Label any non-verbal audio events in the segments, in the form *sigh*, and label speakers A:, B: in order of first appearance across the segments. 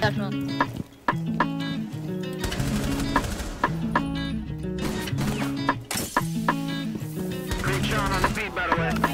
A: Dash.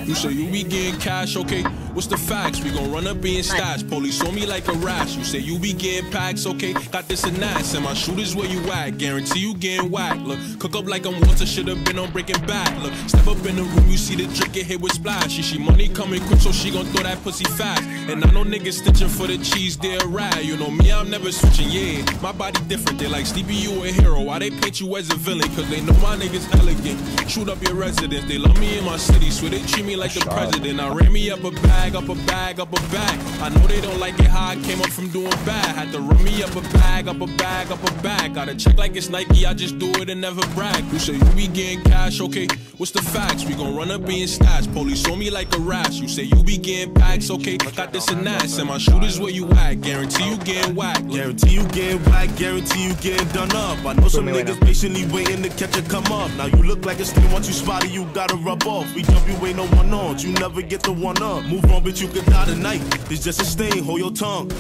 B: You say you be getting cash, okay? What's the facts? We gon' run up in stats. Police on me like a rash. You say you be getting packs, okay? Got this and that. Send my shooters where you at. Guarantee you getting whacked. Look, cook up like I'm Walter. Should've been on Breaking Bad. Look, step up in the room, you see the drink get hit with splash. She, she money coming quick, so she gon' throw that pussy fast. And I know niggas stitching for the cheese, they a ride. You know me, I'm never switching, yeah. My body different. They like Sleepy, you a hero. Why they paint you as a villain? Cause they know my niggas elegant. Shoot up your residence. They love me in my city. Swear they treat me like the president. I ran me up a bag, up a bag, up a bag. I know they don't like it how I came up from doing bad. Had to run me up a bag, up a bag, up a bag. Gotta check like it's Nike, I just do it and never brag. You say you be getting cash, okay? What's the facts? We gon' run up in stats. Police on me like a rash. You say you be getting packs, okay? I got this and that. Send my shooters where you at. Guarantee you getting whacked.
C: Guarantee you getting whacked, guarantee you getting done up. I know some niggas patiently waiting to catch it come up. Now you look like a steam once you spot it, you gotta rub off. We jump you ain't no one on, you never get the one up. Move on, bitch, you could die tonight. It's just a stain, hold your tongue.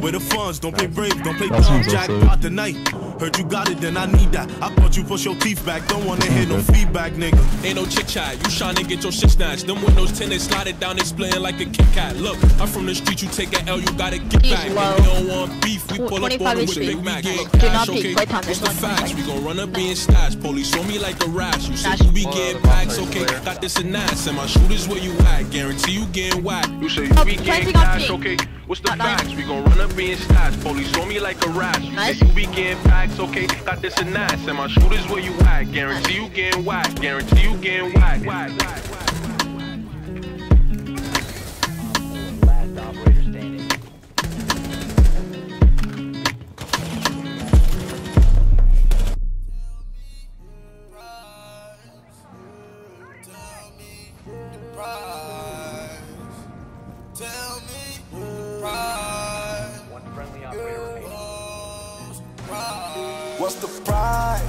C: Where the funds, don't play brave, don't play dumb. Jackpot tonight. Heard you got it, then I need that. I thought you push your teeth back, don't wanna hear no feedback, nigga.
B: Ain't no chit chat, you tryna get your shit snatched. Them windows tinted, slide it down, they splitting like a Kit Kat. Look, I'm from the street, you take an L, you gotta get
A: He's
B: back.
A: low.
B: We don't want beef, we pull up
A: 25
B: on them
A: is
B: with
A: big.
B: Big Mac.
A: Do not
B: cash,
A: peek,
B: okay?
A: wait time,
B: What's
A: there's
B: the facts? We gon' run up in stats. Police on me like a rash. You say you be getting packs, okay? Got this and that. Send my shooters where you at. Guarantee you getting whacked. You say you
A: Oh,
B: be
A: plenty
B: getting
A: got
B: cash,
A: peek.
B: okay? What's the facts? We gon' run up in stats. Police on me like a rash. You say you be getting packs, okay? Got this and that. Send my shooters where you at. Guarantee you getting whacked. Guarantee you getting whacked. Whack, whack, whack.
D: What's the price?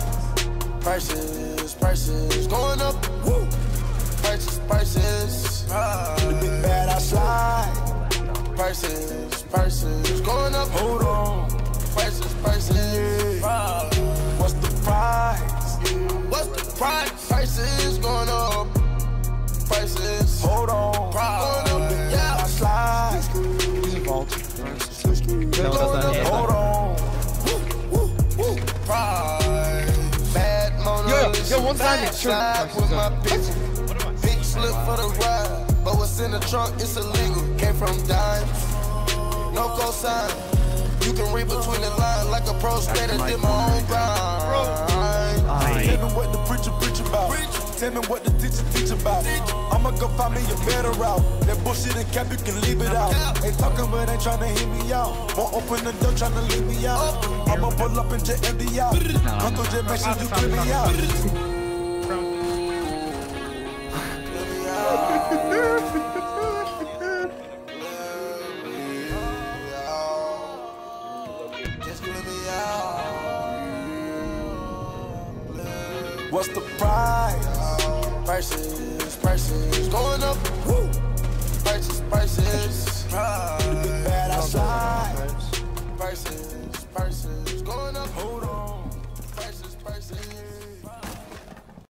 D: Prices, prices going up. Woo. Prices, prices. The big bad slide. Prices, prices going up. Hold on. Prices, prices. What's the price? What's the price? Prices going up. Prices. Hold on.
E: One time,
D: Bad
E: sure.
D: with my bitch. Pink slip for the ride. But what's in the trunk, it's illegal. Came from dimes. No cosign. You can read between the lines like a pro skater. Did my own grind. Tell me what the preacher preach about. Tell me what the teacher teach about. I'ma go find me a better route. That bullshit and cap, you can leave it out. Ain't talking, but ain't trying to hear me out. Won't open the door, trying to leave me out. I'ma pull up and just empty out. Come through, just make sure you clear *laughs* me out. Out. What's the price? Prices, prices going up.